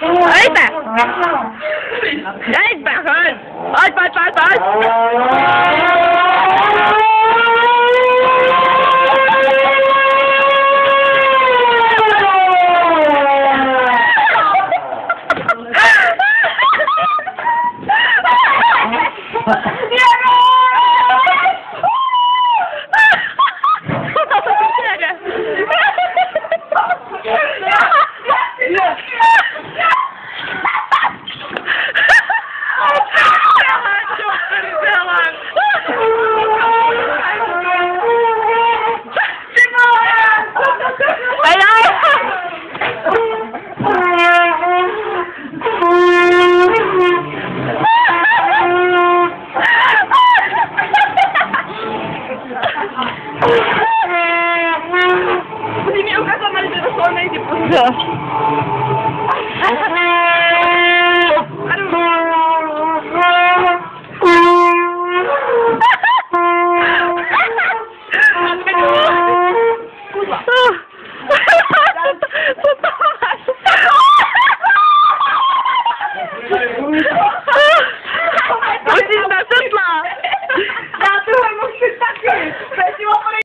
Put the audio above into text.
Ấy bà Ấy bà ơi. Ơi bà bà bà Ai, de puta.